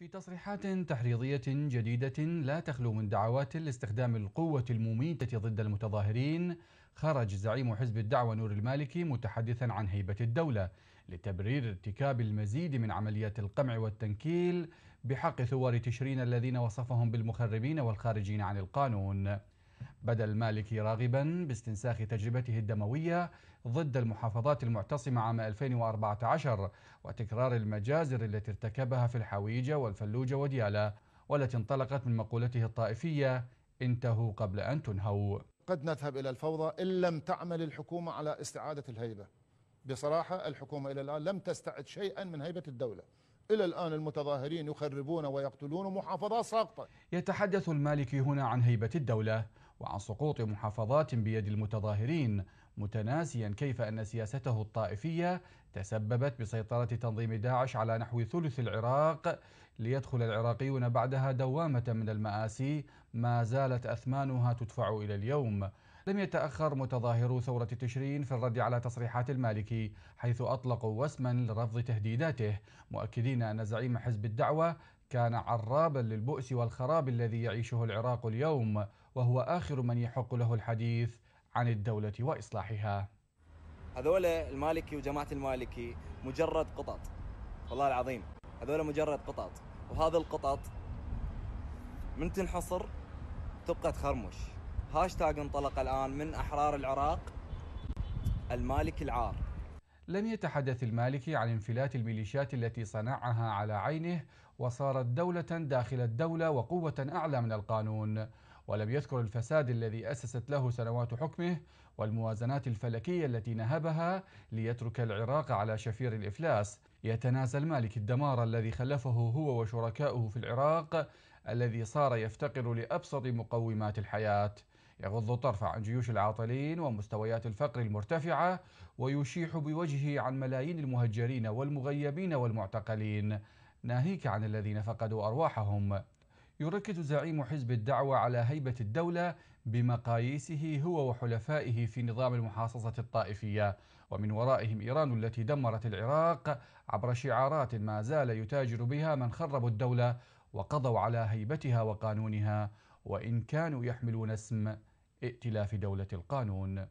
في تصريحات تحريضية جديدة لا تخلو من دعوات لاستخدام القوة المميتة ضد المتظاهرين. خرج زعيم حزب الدعوة نور المالكي متحدثا عن هيبة الدولة لتبرير ارتكاب المزيد من عمليات القمع والتنكيل بحق ثوار تشرين الذين وصفهم بالمخربين والخارجين عن القانون. بدا المالكي راغبا باستنساخ تجربته الدموية ضد المحافظات المعتصمة عام 2014 وتكرار المجازر التي ارتكبها في الحويجة والفلوجة وديالى والتي انطلقت من مقولته الطائفية انتهوا قبل أن تنهوا. قد نذهب إلى الفوضى إن لم تعمل الحكومة على استعادة الهيبة. بصراحة الحكومة إلى الآن لم تستعد شيئا من هيبة الدولة. إلى الآن المتظاهرين يخربون ويقتلون محافظات ساقطة. يتحدث المالكي هنا عن هيبة الدولة. وعن سقوط محافظات بيد المتظاهرين متناسيا كيف أن سياسته الطائفية تسببت بسيطرة تنظيم داعش على نحو ثلث العراق ليدخل العراقيون بعدها دوامة من المآسي ما زالت أثمانها تدفع إلى اليوم. لم يتأخر متظاهرو ثورة تشرين في الرد على تصريحات المالكي حيث أطلقوا وسما لرفض تهديداته مؤكدين أن زعيم حزب الدعوة كان عرابا للبؤس والخراب الذي يعيشه العراق اليوم وهو آخر من يحق له الحديث. عن الدولة وإصلاحها. هذول المالكي وجماعة المالكي مجرد قطط. والله العظيم هذول مجرد قطط. وهذا القطط من تنحصر تبقى تخرمش. هاشتاج انطلق الآن من أحرار العراق المالكي العار. لم يتحدث المالكي عن انفلات الميليشيات التي صنعها على عينه وصارت دولة داخل الدولة وقوة أعلى من القانون. ولم يذكر الفساد الذي أسست له سنوات حكمه والموازنات الفلكية التي نهبها ليترك العراق على شفير الإفلاس. يتناسى المالك الدمار الذي خلفه هو وشركاؤه في العراق الذي صار يفتقر لأبسط مقومات الحياة. يغض الطرف عن جيوش العاطلين ومستويات الفقر المرتفعة ويشيح بوجهه عن ملايين المهجرين والمغيبين والمعتقلين. ناهيك عن الذين فقدوا أرواحهم. يركز زعيم حزب الدعوة على هيبة الدولة بمقاييسه هو وحلفائه في نظام المحاصصة الطائفية. ومن ورائهم إيران التي دمرت العراق عبر شعارات ما زال يتاجر بها من خربوا الدولة وقضوا على هيبتها وقانونها وإن كانوا يحملون اسم ائتلاف دولة القانون.